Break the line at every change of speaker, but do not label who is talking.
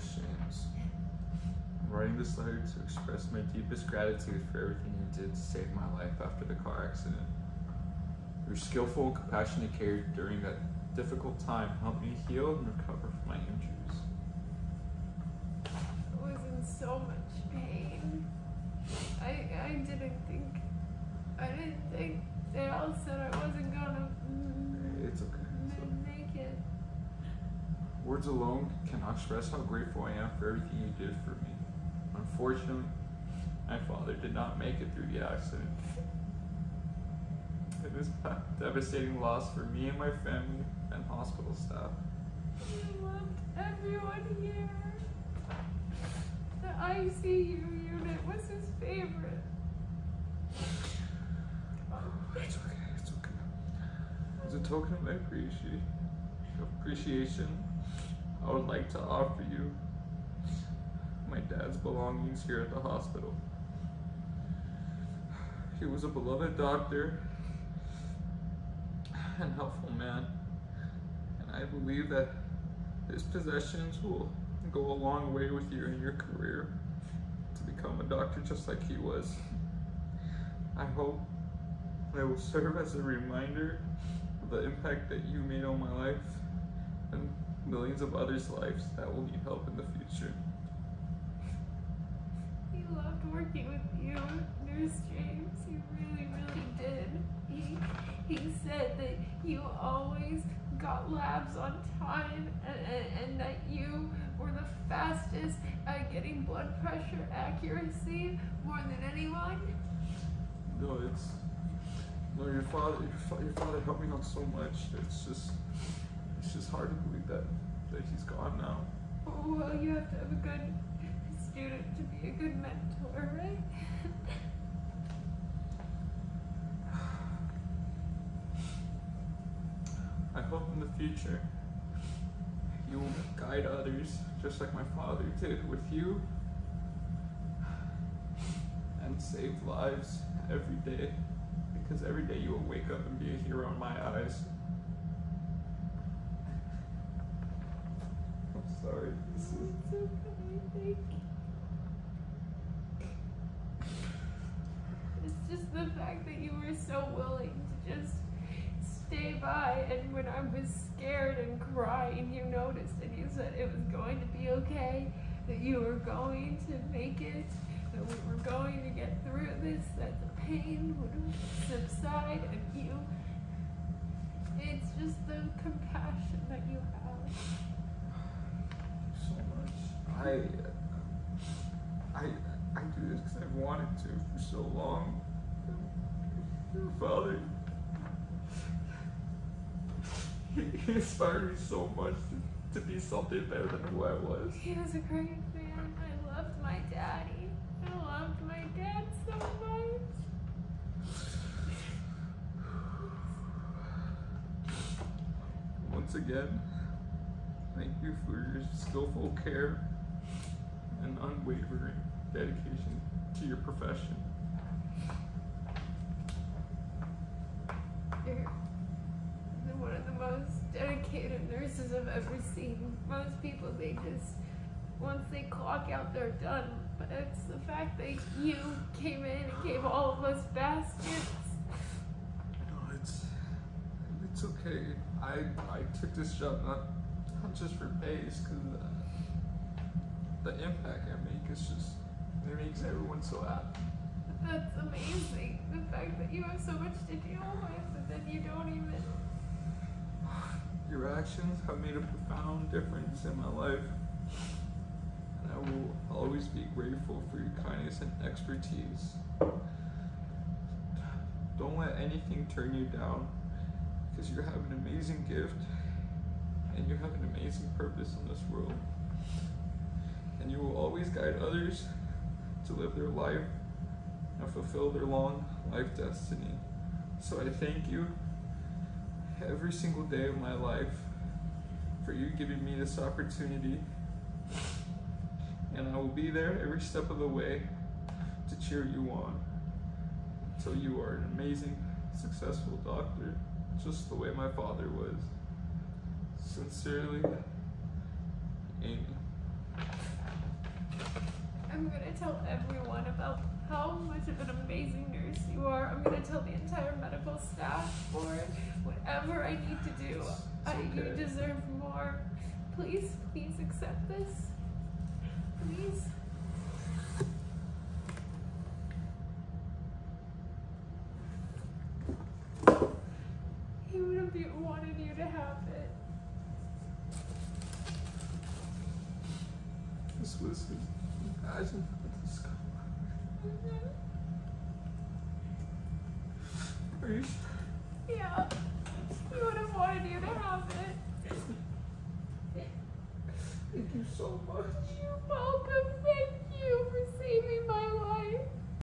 I'm writing this letter to express my deepest gratitude for everything you did to save my life after the car accident. Your skillful, compassionate care during that difficult time helped me heal and recover from my injuries.
I was in so much pain. I I didn't think I didn't think they all said I wasn't gonna
Words alone cannot express how grateful I am for everything you did for me. Unfortunately, my father did not make it through the accident. It was a devastating loss for me and my family and hospital staff.
I loved everyone here. The ICU unit was his favorite.
It's okay, it's okay. As a token of appreciation, I would like to offer you my dad's belongings here at the hospital. He was a beloved doctor and helpful man, and I believe that his possessions will go a long way with you in your career to become a doctor just like he was. I hope they will serve as a reminder of the impact that you made on my life and millions of others' lives that will need help in the future.
He loved working with you, Nurse James. He really, really did. He he said that you always got labs on time and, and, and that you were the fastest at getting blood pressure accuracy more than anyone.
No, it's no. Your father, your, fa- your father helped me out so much. It's just, it's just hard to believe that that he's gone now.
Well, you have to have a good student to be a good mentor, right?
I hope in the future you will guide others just like my father did with you and save lives every day because every day you will wake up and be a hero in my eyes. I'm sorry. This is
thank you. It's just the fact that you were so willing to just stay by, and when I was scared and crying, you noticed and you said it was going to be okay, that you were going to make it, that we were going to get through this, that the pain would subside, and you. It's just the compassion that you have.
So much. I, I, I do this because I've wanted to for so long. Your father, he, he inspired me so much to, to be something better than who I was.
He was a great man. I loved my daddy. I loved my dad so much.
Once again, thank you for your skillful care and unwavering dedication to your profession.
You're one of the most dedicated nurses I've ever seen. Most people, they just, once they clock out, they're done. But it's the fact that you came in and gave all of us baskets.
No, it's it's okay. I I took this job not not just for pays, cause the, the impact I make is just it makes everyone so happy.
That's amazing. The fact that you have so much to deal with, and then you don't even.
Your actions have made a profound difference in my life, and I will always be grateful for your kindness and expertise. Don't let anything turn you down, because you have an amazing gift, and you have an amazing purpose in this world. And you will always guide others to live their life and fulfill their long life destiny. So I thank you every single day of my life for you giving me this opportunity. And I will be there every step of the way to cheer you on until you are an amazing, successful doctor, just the way my father was. Sincerely, Amy.
I'm gonna tell everyone about how much of an amazing nurse you are. I'm gonna tell the entire medical staff for whatever I need to do. I, you deserve more. Please, please accept this. Please. He would have you- wanted you to have it.
This was his passion for this. Are you sure?
Yeah. He would have wanted you to have it.
Thank you so much.
You're welcome.